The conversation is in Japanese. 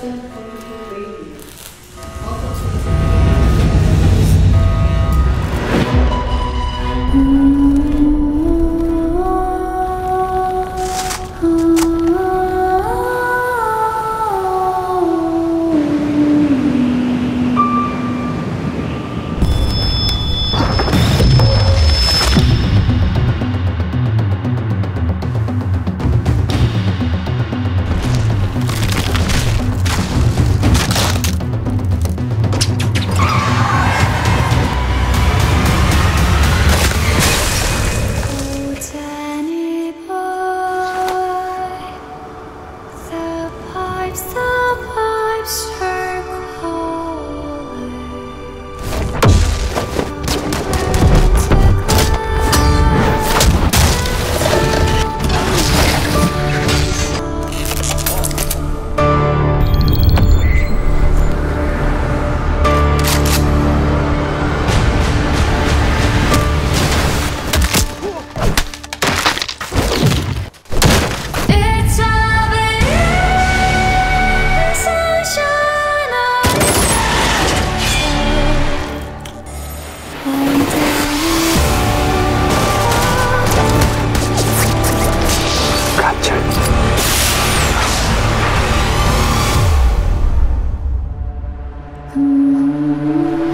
うん。うん。